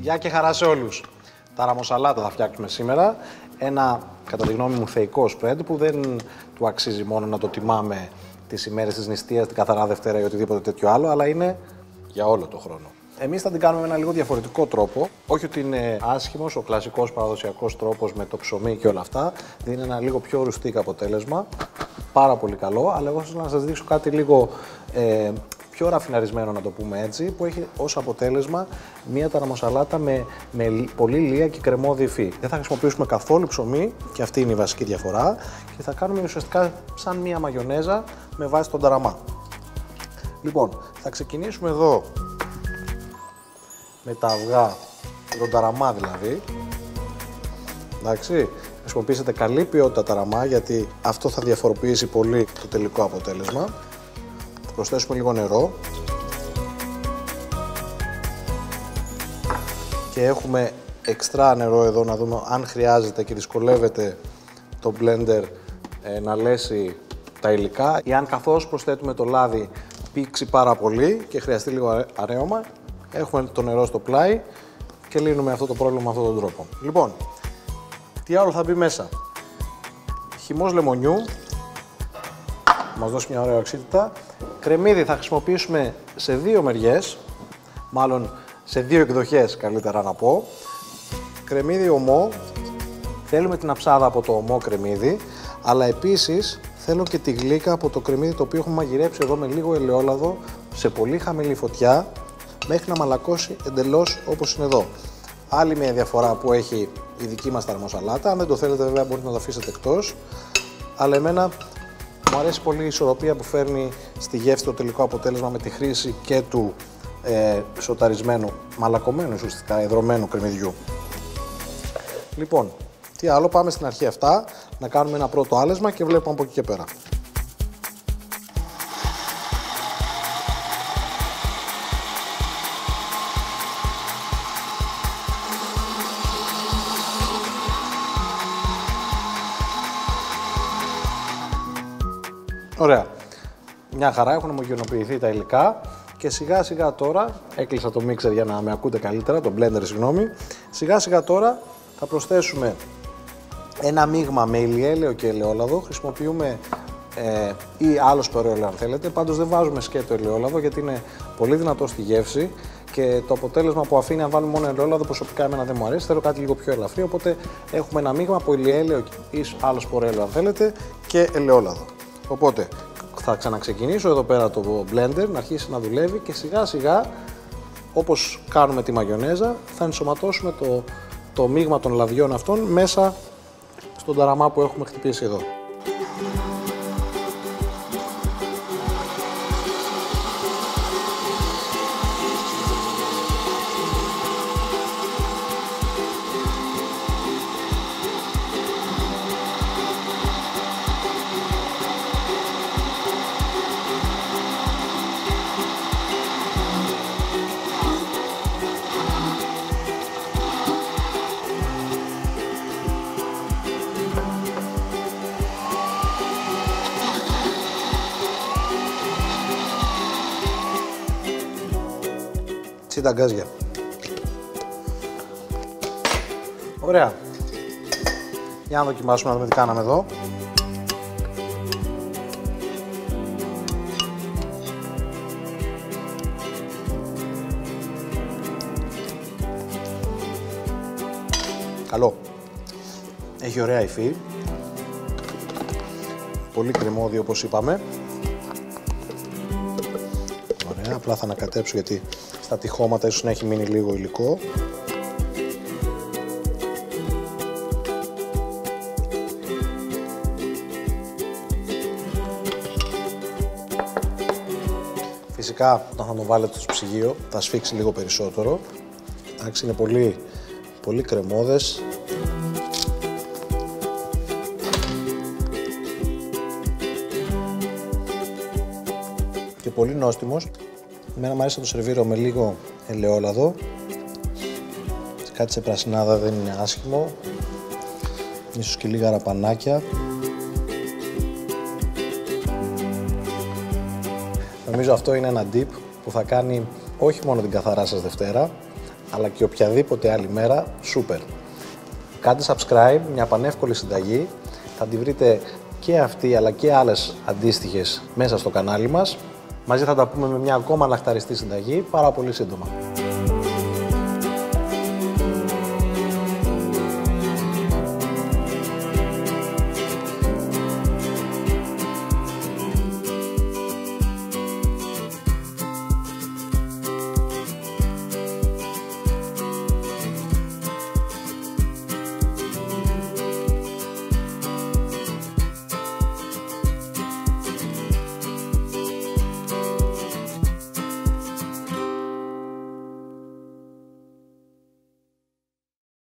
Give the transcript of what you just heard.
Γεια και χαρά σε όλους. Τα ραμοσαλάτα θα φτιάξουμε σήμερα. Ένα, κατά τη γνώμη μου, θεϊκό σπρέντ που δεν του αξίζει μόνο να το τιμάμε τις ημέρες της νηστείας, την καθαρά Δευτέρα ή οτιδήποτε τέτοιο άλλο, αλλά είναι για όλο το χρόνο. Εμείς θα την κάνουμε με ένα λίγο διαφορετικό τρόπο. Όχι ότι είναι άσχημος, ο κλασικός παραδοσιακός τρόπος με το ψωμί και όλα αυτά. Δίνει ένα λίγο πιο ρουστίκ αποτέλεσμα. Πάρα πολύ καλό, αλλά εγώ θέλω να σας δείξω κάτι λίγο ε, πιο ραφιναρισμένο να το πούμε έτσι, που έχει ως αποτέλεσμα μία ταραμοσαλάτα με, με πολύ λία και κρεμόδι υφή. Δεν θα χρησιμοποιήσουμε καθόλου ψωμί και αυτή είναι η βασική διαφορά και θα κάνουμε ουσιαστικά σαν μία μαγιονέζα με βάση τον ταραμά. Λοιπόν, θα ξεκινήσουμε εδώ με τα αυγά, τον ταραμά δηλαδή. Εντάξει, χρησιμοποιήσετε καλή ποιότητα ταραμά γιατί αυτό θα διαφοροποιήσει πολύ το τελικό αποτέλεσμα προσθέσουμε λίγο νερό. Και έχουμε εξτρά νερό εδώ να δούμε αν χρειάζεται και δυσκολεύεται το blender ε, να λέσει τα υλικά ή αν καθώς προσθέτουμε το λάδι πήξει πάρα πολύ και χρειαστεί λίγο αρέωμα, έχουμε το νερό στο πλάι και λύνουμε αυτό το πρόβλημα με αυτόν τον τρόπο. Λοιπόν, τι άλλο θα μπει μέσα; Χυμός λεμονιού, μας δώσει μια ωραία οξύτητα. Κρεμμύδι θα χρησιμοποιήσουμε σε δύο μεριές, μάλλον σε δύο εκδοχές καλύτερα να πω. Κρεμμύδι ομό, θέλουμε την αψάδα από το ομό κρεμμύδι, αλλά επίσης θέλω και τη γλύκα από το κρεμμύδι το οποίο έχουμε μαγειρέψει εδώ με λίγο ελαιόλαδο σε πολύ χαμηλή φωτιά μέχρι να μαλακώσει εντελώς όπως είναι εδώ. Άλλη μια διαφορά που έχει η δική μας ταρμοσαλάτα, αν δεν το θέλετε βέβαια μπορείτε να το αφήσετε εκτός, αλλά εμένα μου αρέσει πολύ η ισορροπία που φέρνει στη γεύση το τελικό αποτέλεσμα με τη χρήση και του ε, σοταρισμένου, μαλακωμένου ουσιαστικά, εδρωμένου κρεμμυδιού. Λοιπόν, τι άλλο, πάμε στην αρχή αυτά, να κάνουμε ένα πρώτο άλεσμα και βλέπουμε από εκεί και πέρα. Ωραία. Μια χαρά έχουν ομογενοποιηθεί τα υλικά και σιγά σιγά τώρα, έκλεισα το μίξερ για να με ακούτε καλύτερα, το blender συγγνώμη, σιγά σιγά τώρα θα προσθέσουμε ένα μείγμα με ηλιέλαιο και ελαιόλαδο, χρησιμοποιούμε ε, ή άλλο σπορέλαιο αν θέλετε, πάντως δεν βάζουμε σκέτο ελαιόλαδο γιατί είναι πολύ δυνατό στη γεύση και το αποτέλεσμα που αφήνει αν βάλουμε μόνο ελαιόλαδο προσωπικά εμένα δεν μου αρέσει, θέλω κάτι λίγο πιο ελαφρύ, οπότε έχουμε ένα μείγμα από ηλιέλαιο ή άλλο σπορέλαιο αν θέλετε και ελαιόλαδο. Οπότε θα ξαναξεκινήσω εδώ πέρα το blender να αρχίσει να δουλεύει και σιγά σιγά όπως κάνουμε τη μαγιονέζα θα ενσωματώσουμε το, το μείγμα των λαδιών αυτών μέσα στον ταραμά που έχουμε χτυπήσει εδώ. Τα γκάζια. Ωραία. Για να δοκιμάσουμε να δούμε τι κάναμε εδώ. Καλό. Έχει ωραία υφή. Πολύ κρεμόδι όπως είπαμε. Ωραία, απλά θα ανακατέψω γιατί στα τυχώματα ίσως να έχει μείνει λίγο υλικό. Φυσικά όταν θα το βάλετε στο ψυγείο θα σφίξει λίγο περισσότερο. Εντάξει, είναι πολύ, πολύ κρεμόδες. Και πολύ νόστιμος. Εμένα μου αρέσει να το σερβίρω με λίγο ελαιόλαδο. Κάτι σε πρασινάδα δεν είναι άσχημο. Ίσως και λίγα ραπανάκια. Νομίζω αυτό είναι ένα dip που θα κάνει όχι μόνο την καθαρά σας Δευτέρα, αλλά και οποιαδήποτε άλλη μέρα, super. Κάντε subscribe, μια πανεύκολη συνταγή. Θα τη βρείτε και αυτή αλλά και άλλες αντίστοιχες μέσα στο κανάλι μας. Μαζί θα τα πούμε με μια ακόμα αναχταριστή συνταγή πάρα πολύ σύντομα.